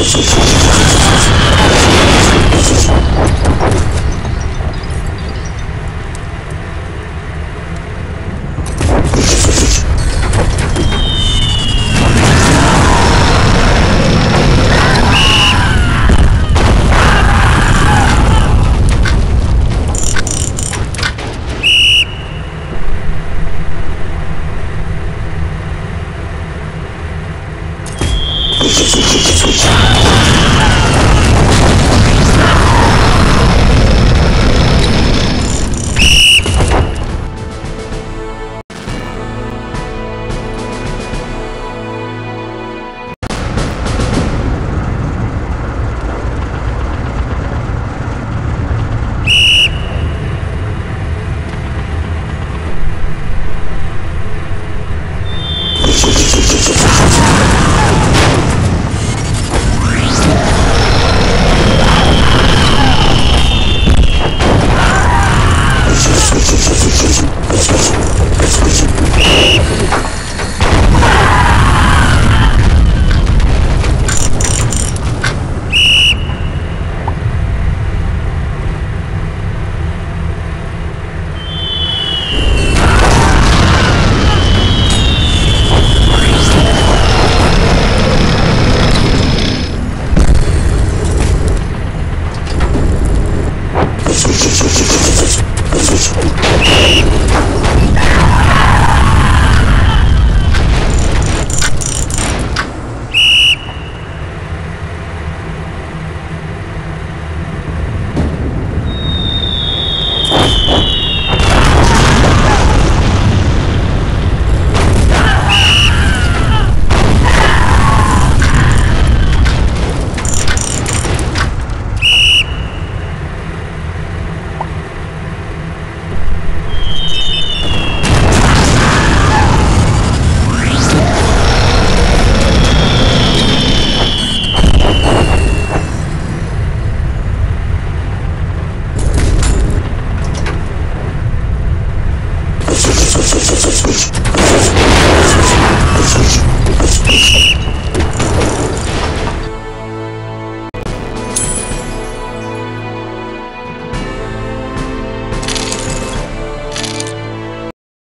Thank you. Revolution!